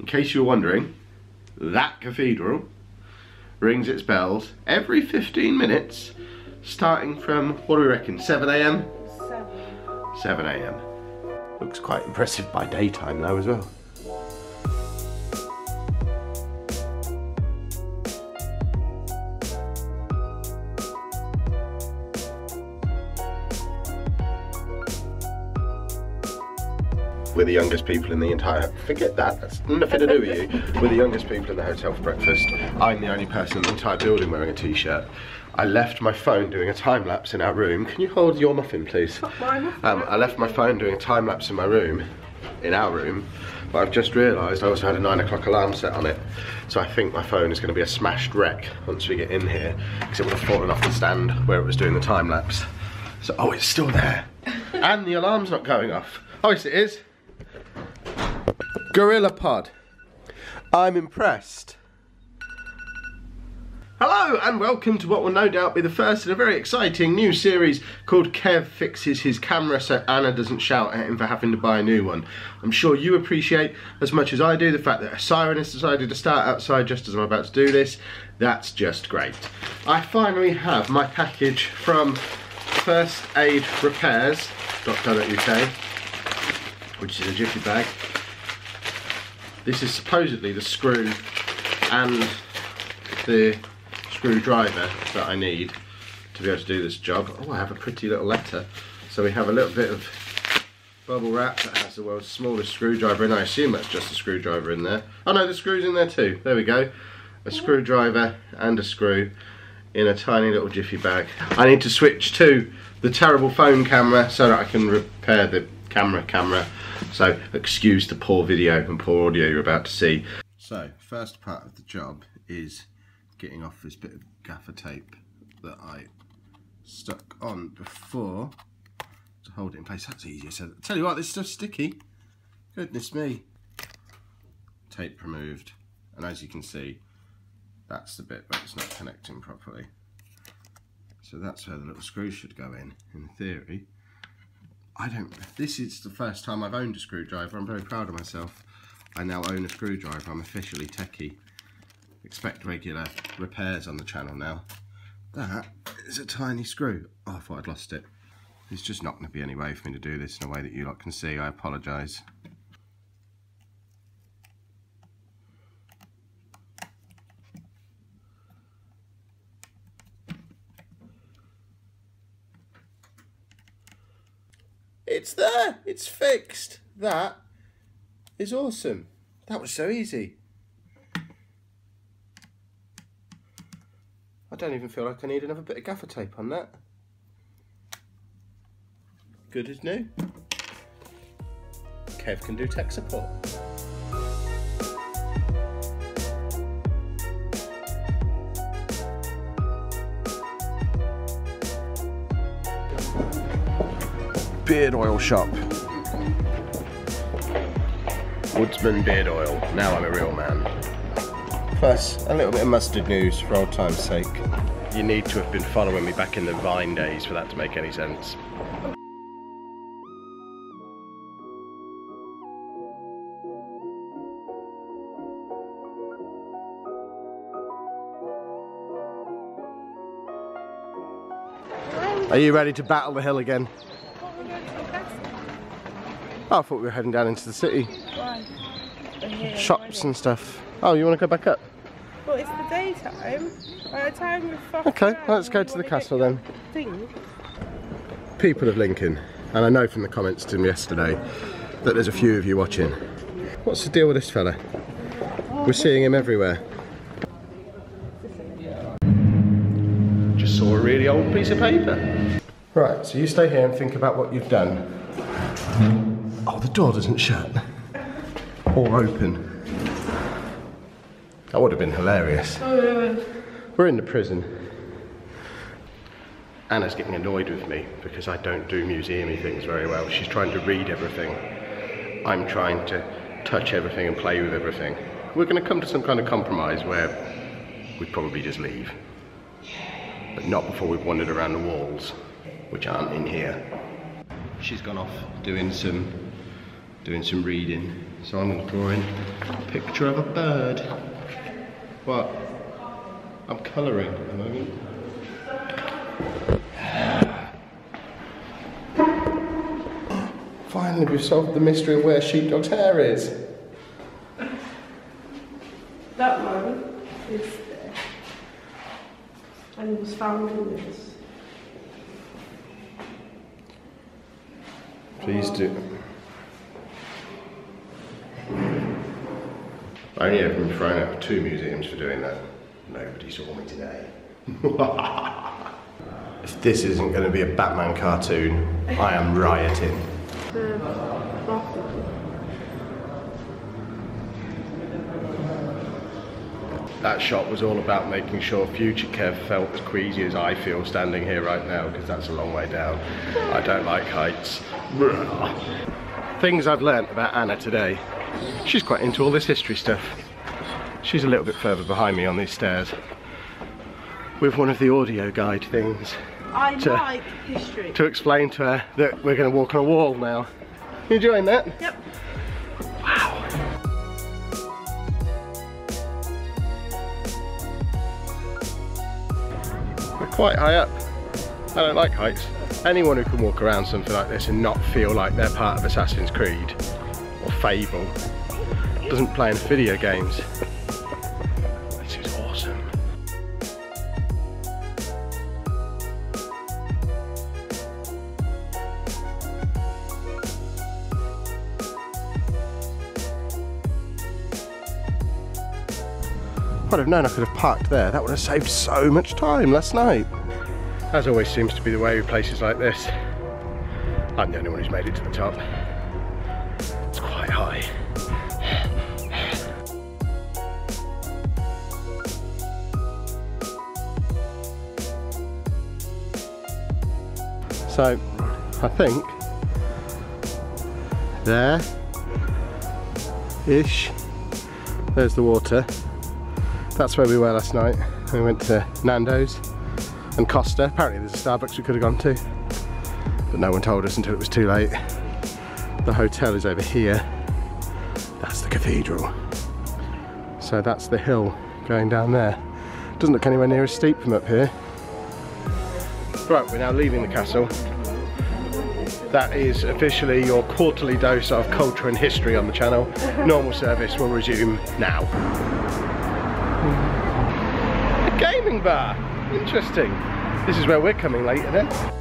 in case you were wondering, that cathedral rings its bells every 15 minutes, starting from, what do we reckon, 7am? 7am. Looks quite impressive by daytime though as well. The youngest people in the entire. Forget that. That's nothing to do with you. We're the youngest people in the hotel for breakfast. I'm the only person in the entire building wearing a t-shirt. I left my phone doing a time lapse in our room. Can you hold your muffin, please? Um, I left my phone doing a time lapse in my room, in our room. But I've just realised I also had a nine o'clock alarm set on it. So I think my phone is going to be a smashed wreck once we get in here because it would have fallen off the stand where it was doing the time lapse. So, oh, it's still there. and the alarm's not going off. Oh, yes, it is. Gorilla Pod. I'm impressed. Hello and welcome to what will no doubt be the first in a very exciting new series called Kev Fixes His Camera so Anna doesn't shout at him for having to buy a new one. I'm sure you appreciate as much as I do the fact that a siren has decided to start outside just as I'm about to do this. That's just great. I finally have my package from First Aid Repairs.co.uk which is a jiffy bag this is supposedly the screw and the screwdriver that I need to be able to do this job. Oh, I have a pretty little letter. So we have a little bit of bubble wrap that has the world's smallest screwdriver and I assume that's just a screwdriver in there. Oh no, the screw's in there too. There we go. A screwdriver and a screw in a tiny little jiffy bag. I need to switch to the terrible phone camera so that I can repair the camera camera so excuse the poor video and poor audio you're about to see. So first part of the job is getting off this bit of gaffer tape that I stuck on before to hold it in place. That's easier. So tell you what, this stuff's sticky. Goodness me. Tape removed. And as you can see, that's the bit where it's not connecting properly. So that's where the little screw should go in, in theory. I don't, this is the first time I've owned a screwdriver. I'm very proud of myself. I now own a screwdriver. I'm officially techie. Expect regular repairs on the channel now. That is a tiny screw. Oh, I thought I'd lost it. There's just not going to be any way for me to do this in a way that you lot can see. I apologise. It's there. It's fixed. That is awesome. That was so easy. I don't even feel like I need another bit of gaffer tape on that. Good as new. Kev can do tech support. Beard oil shop. Woodsman beard oil. Now I'm a real man. Plus, a little bit of mustard news for old time's sake. You need to have been following me back in the Vine days for that to make any sense. Are you ready to battle the hill again? Oh, I thought we were heading down into the city. Why? Shops and stuff. Oh, you want to go back up? Well, it's the daytime. By the time we fuck Okay, around, let's go to the castle then. Thing. People of Lincoln, and I know from the comments to me yesterday that there's a few of you watching. What's the deal with this fella? We're seeing him everywhere. Just saw a really old piece of paper. Right, so you stay here and think about what you've done. Oh, the door doesn't shut. Or open. That would have been hilarious. Oh, We're in the prison. Anna's getting annoyed with me because I don't do museumy things very well. She's trying to read everything. I'm trying to touch everything and play with everything. We're going to come to some kind of compromise where we'd probably just leave. But not before we've wandered around the walls, which aren't in here. She's gone off doing some doing some reading So I'm drawing a picture of a bird. What? I'm colouring at the moment. Finally, we've solved the mystery of where Sheepdog's hair is. That one is there. And it was found in this. Please do. I only ever been thrown out of two museums for doing that. Nobody saw me today. if this isn't going to be a Batman cartoon, I am rioting. That shot was all about making sure future Kev felt as queasy as I feel standing here right now, because that's a long way down. I don't like heights. Things I've learnt about Anna today. She's quite into all this history stuff. She's a little bit further behind me on these stairs. With one of the audio guide things I To- like history. to explain to her that we're going to walk on a wall now. You enjoying that? Yep. Wow. We're quite high up. I don't like heights. Anyone who can walk around something like this and not feel like they're part of Assassin's Creed Fable doesn't play in video games. This is awesome. I'd have known I could have parked there. That would have saved so much time last night. As always seems to be the way with places like this. I'm the only one who's made it to the top. So, I think there ish. There's the water. That's where we were last night. We went to Nando's and Costa. Apparently there's a Starbucks we could have gone to, but no one told us until it was too late. The hotel is over here. That's the cathedral. So that's the hill going down there. Doesn't look anywhere near as steep from up here. Right, we're now leaving the castle. That is officially your quarterly dose of culture and history on the channel. Normal service will resume now. A gaming bar. Interesting. This is where we're coming later then.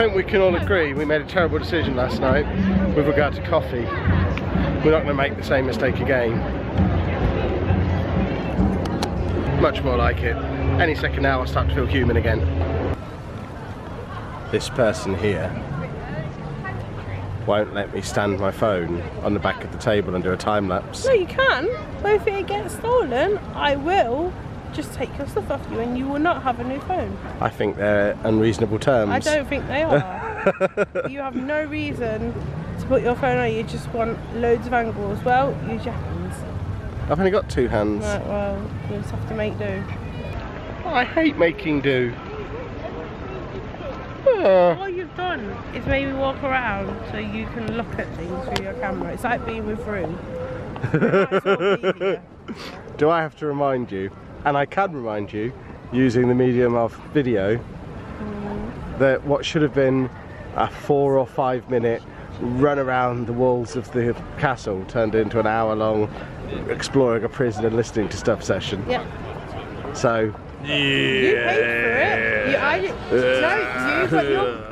Think we can all agree we made a terrible decision last night with regard to coffee. We're not going to make the same mistake again. Much more like it. Any second now I'll start to feel human again. This person here won't let me stand my phone on the back of the table and do a time lapse. No, you can. But if it gets stolen, I will just take your stuff off you and you will not have a new phone. I think they're unreasonable terms. I don't think they are. you have no reason to put your phone on. You just want loads of angles. Well, use your hands. I've only got two hands. Right, well, you just have to make do. I hate making do. Ah. All you've done is maybe walk around so you can look at things through your camera. It's like being with Rue. Might as well be here. Do I have to remind you? And I can remind you, using the medium of video, that what should have been a four or five minute run around the walls of the castle turned into an hour long exploring a prison and listening to stuff session. Yeah. So, You paid for it. You, I, no, you got your.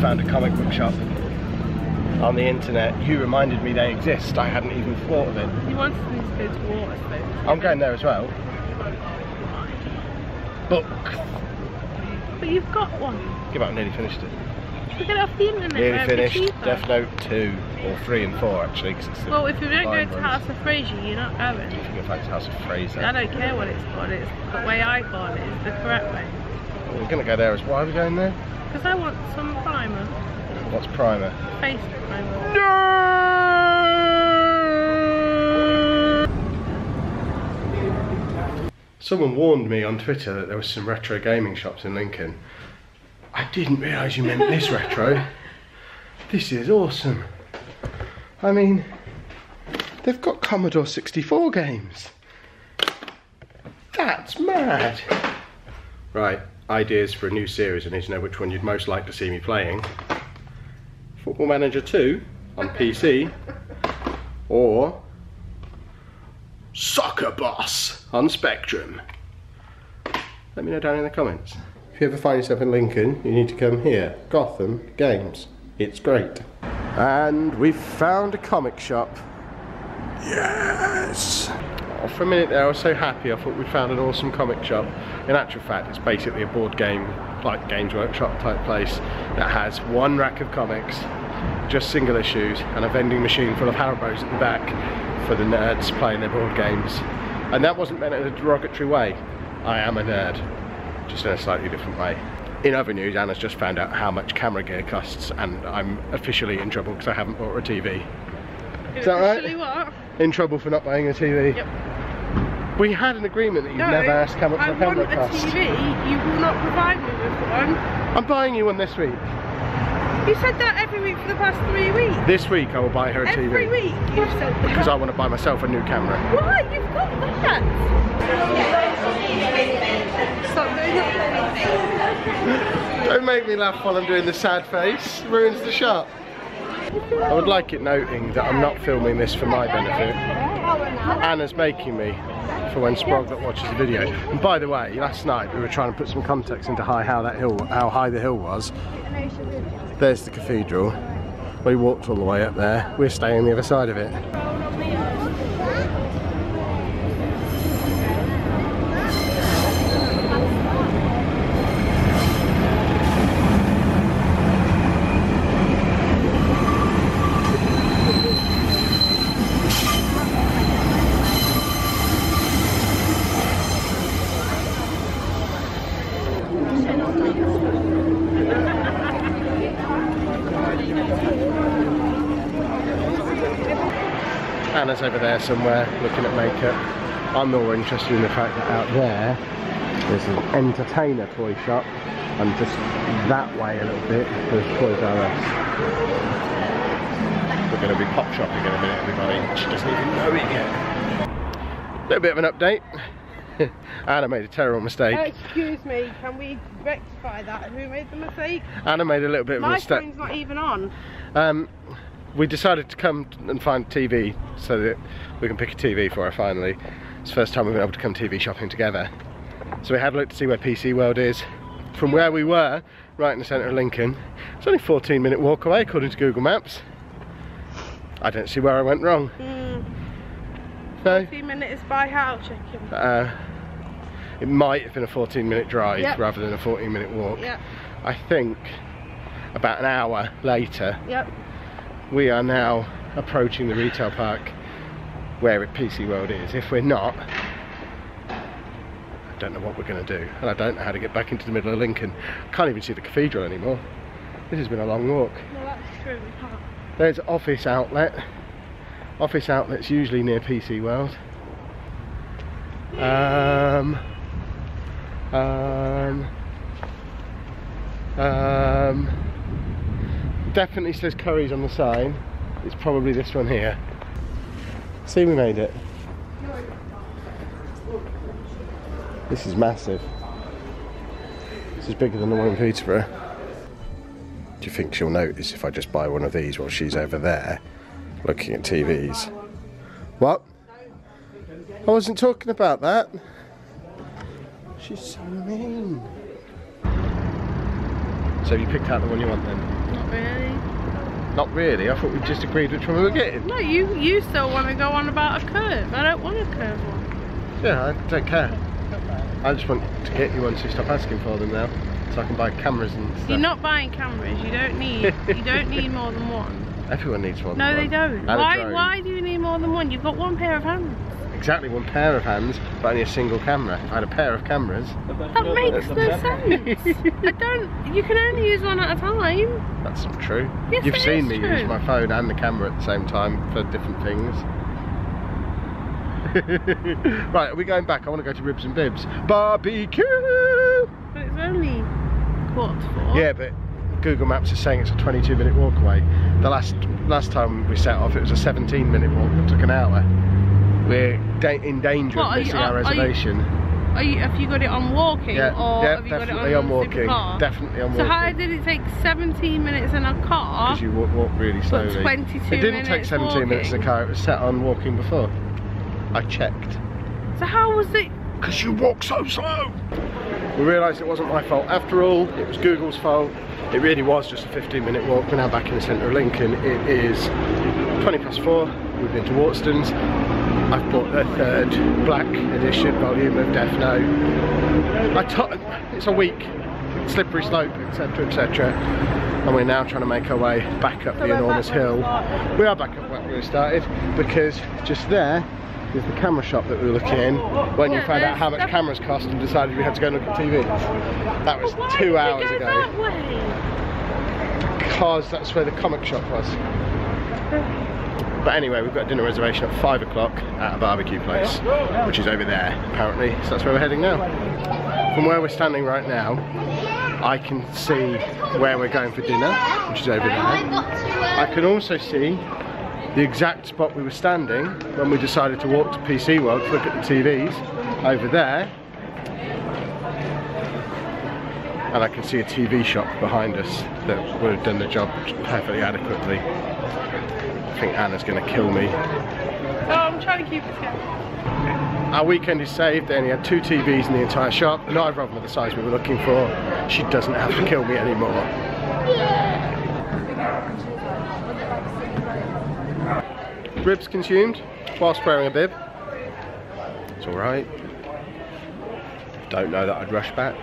Found a comic book shop on the internet. You reminded me they exist. I hadn't even thought of it. You wanted me to go to war, I suppose. I'm going there as well. Book. But you've got one. Give up, nearly finished it. Look it off uh, the internet. Nearly where it'd be finished. Death Note 2, or 3 and 4 actually. 'cause it's Well, if you don't go to ones. House of Fraser, you're not going. You can go back to House of Fraser. I don't care what it's called. It's the way I call it is the correct way. We're going to go there as well. Why are we going there? Because I want some primer, What's primer? face primer. No! Someone warned me on Twitter that there was some retro gaming shops in Lincoln. I didn't realise you meant this retro. This is awesome. I mean, they've got Commodore 64 games. That's mad. Right, ideas for a new series. and need to know which one you'd most like to see me playing. Football Manager 2 on PC or Soccer Boss on Spectrum. Let me know down in the comments. If you ever find yourself in Lincoln, you need to come here. Gotham Games. It's great. And we've found a comic shop. Yes! For a minute there, I was so happy. I thought we'd found an awesome comic shop. In actual fact, it's basically a board game, like Games Workshop type place that has one rack of comics, just single issues, and a vending machine full of Haribos at the back for the nerds playing their board games. And that wasn't meant in a derogatory way. I am a nerd, just in a slightly different way. In other news, Anna's just found out how much camera gear costs, and I'm officially in trouble because I haven't bought her a TV. Is that right? Officially what? In trouble for not buying a TV. Yep. We had an agreement that you've No, never asked how much I my camera want a. TV. You will not provide me with one. I'm buying you one this week. You said that every week for the past three weeks. This week I will buy her a Every TV. week you said that. Because I want to buy myself a new camera. Why? You've got that. Stop doing that. Don't make me laugh while I'm doing the sad face. Ruins the shot. I would like it noting that I'm not filming this for my benefit. Anna's making me for when Sproglet watches the video. And by the way, last night we were trying to put some context into high, how that hill, how high the hill was. There's the cathedral. We walked all the way up there. We're staying the other side of it. Anna's over there somewhere looking at makeup. I'm more interested in the fact that out there there's an entertainer toy shop and just that way a little bit there's Toys R Us. We're going to be pop shopping in a minute everybody. She doesn't even know it yet. Little bit of an update. Anna made a terrible mistake. Excuse me, can we rectify that? Who made the mistake? Anna made a little bit of a mistake. My mistake. phone's not even on. Um, we decided to come and find TV so that we can pick a TV for her finally. It's the first time we've been able to come TV shopping together. So we had a look to see where PC World is. From where we were, right in the centre of Lincoln, it's only a 14 minute walk away according to Google Maps. I don't see where I went wrong. Hmm. No? Few minutes by how chicken. Uh, it might have been a 14 minute drive Yep. rather than a 14 minute walk. Yep, I think about an hour later yep. We are now approaching the retail park where PC World is. If we're not, I don't know what we're going to do, and I don't know how to get back into the middle of Lincoln. I Can't even see the cathedral anymore. This has been a long walk. No, that's true. We can't. There's Office Outlet. Office Outlet's usually near PC World. Um, um, um, definitely says Currys on the sign. It's probably this one here. See, we made it. This is massive. This is bigger than the one in Peterborough. Do you think she'll notice if I just buy one of these while she's over there looking at TVs? What? I wasn't talking about that. She's so mean. So you picked out the one you want then? Not really. Not really. I thought we just agreed which one we were getting. No, you you still want to go on about a curve. I don't want a curve one. Yeah, I don't care. I just want to get you one so you stop asking for them now. So I can buy cameras and stuff. You're not buying cameras. You don't need you don't need more than one. Everyone needs one. No, they don't. And Why why do you need more than one? You've got one pair of hands. Exactly one pair of hands, but only a single camera. I had a pair of cameras, That makes no sense. I don't. You can only use one at a time. that's not true. Yes, You've seen me true. use my phone and the camera at the same time for different things. right, are we going back? I want to go to Ribs and Bibs. Barbecue! But it's only quarter four. Yeah, but Google Maps is saying it's a 22 minute walk away. The last last time we set off, it was a 17 minute walk. It took an hour. We're da- in danger What, of are you- missing our are- are you- reservation. Are you, have you got it on walking yeah, or yeah, have you got it definitely on, on walking. Supercar? Definitely on walking. So how did it take 17 minutes in a car? Because you walk, walk really slowly. 22 it didn't take minutes 17 minutes in walking. the car. It was set on walking before. I checked. So how was it? Because you walk so slow. We realised it wasn't my fault after all. It was Google's fault. It really was just a 15 minute walk. We're now back in the centre of Lincoln. It is 20 past four. We've been to Waterstones. I've bought the third black edition volume of Death Note. It's a week, slippery slope, etc., etc. And we're now trying to make our way back up the enormous hill. we are back up where we started because just there is the camera shop that we were looking in when you found out how much cameras cost and decided we had to go and look at TVs. That was two hours ago because that's where the comic shop was. But anyway, we've got a dinner reservation at five o'clock at a barbecue place, which is over there apparently. So that's where we're heading now. From where we're standing right now, I can see where we're going for dinner, which is over there. I can also see the exact spot we were standing when we decided to walk to PC World to look at the TVs over there. And I can see a TV shop behind us that would have done the job perfectly adequately. I think Anna's going to kill me. Oh, I'm trying to keep it together. Our weekend is saved. They only had two TVs in the entire shop. Neither of them are the size we were looking for. She doesn't have to kill me anymore. Ribs consumed whilst wearing a bib. It's alright. Don't know that I'd rush back.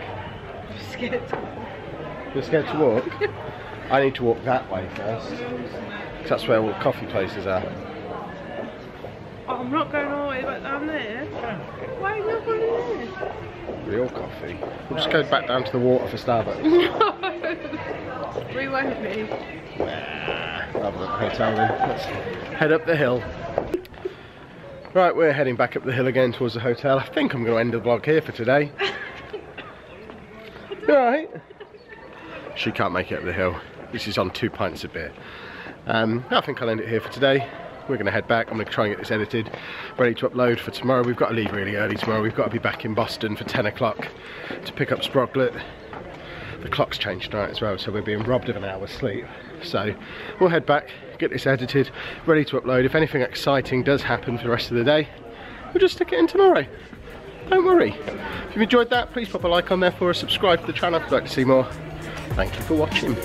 Scared. You're scared to walk? I need to walk that way first. That's where all the coffee places are. Oh, I'm not going all the way back down there. Why are you not going there? Real coffee. We'll just go back down to the water for Starbucks. No. we won't be. Than the hotel then. Let's head up the hill. Right, we're heading back up the hill again towards the hotel. I think I'm going to end the vlog here for today. Right. She can't make it up the hill. This is on two pints of beer. Um, I think I'll end it here for today. We're going to head back. I'm going to try and get this edited, ready to upload for tomorrow. We've got to leave really early tomorrow. We've got to be back in Boston for 10 o'clock to pick up Sproglet. The clock's changed tonight as well, so we're being robbed of an hour's sleep. So we'll head back, get this edited, ready to upload. If anything exciting does happen for the rest of the day, we'll just stick it in tomorrow. Don't worry. If you've enjoyed that, please pop a like on there for us, subscribe to the channel if you'd like to see more. Thank you for watching.